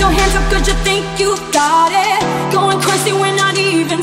your hands up cause you think you got it. Going crazy we're not even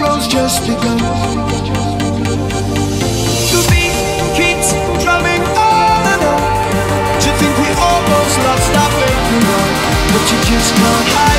tomorrow's just begun. The beat keeps drumming on and on. To think we almost lost our faith in love, but you just can't hide.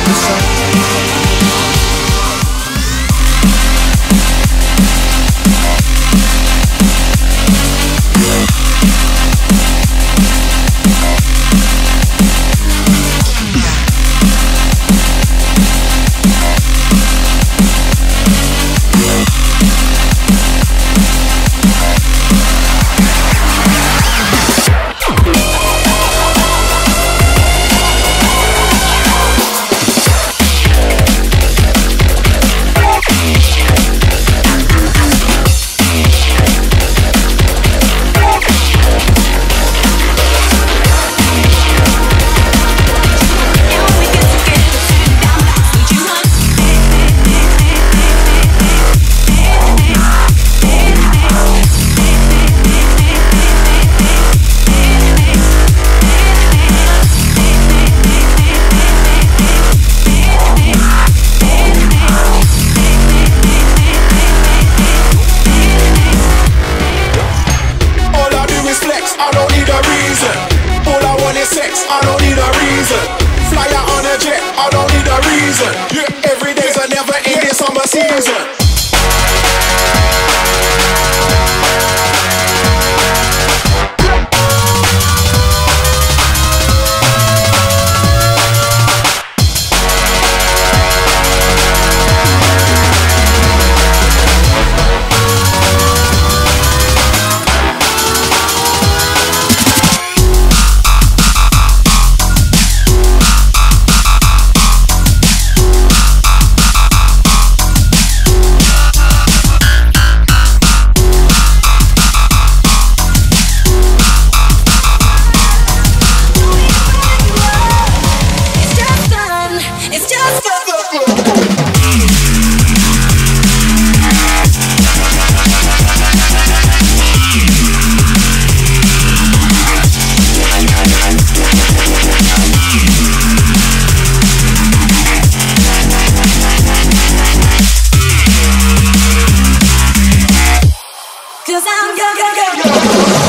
season. Every day's a never ending summer season. Go I'm go, go, go, go.